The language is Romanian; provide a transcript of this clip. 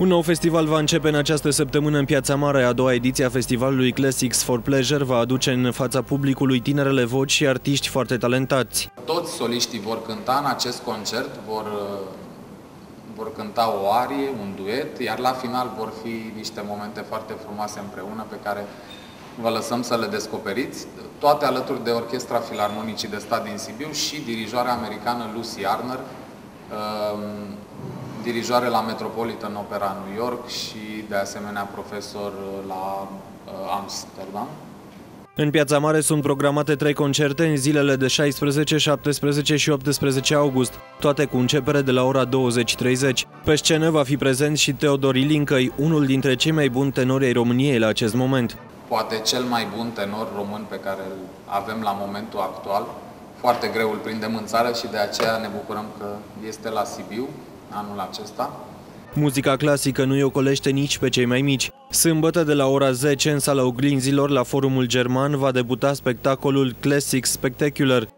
Un nou festival va începe în această săptămână în Piața Mare. A doua ediție a festivalului Classics for Pleasure va aduce în fața publicului tinerele voci și artiști foarte talentați. Toți soliștii vor cânta în acest concert, vor, vor cânta o arie, un duet, iar la final vor fi niște momente foarte frumoase împreună pe care vă lăsăm să le descoperiți, toate alături de Orchestra Filarmonicii de Stat din Sibiu și dirijoarea americană Lucy Arner, dirijoare la Metropolitan Opera New York și de asemenea profesor la uh, Amsterdam. În Piața Mare sunt programate trei concerte în zilele de 16, 17 și 18 august, toate cu începere de la ora 20.30. Pe scenă va fi prezent și Teodor Ilincăi, unul dintre cei mai buni tenori ai României la acest moment. Poate cel mai bun tenor român pe care îl avem la momentul actual. Foarte greu îl prindem în țară și de aceea ne bucurăm că este la Sibiu anul acesta. Muzica clasică nu-i ocolește nici pe cei mai mici. Sâmbătă de la ora 10 în sala oglinzilor la Forumul German va debuta spectacolul Classic Spectacular,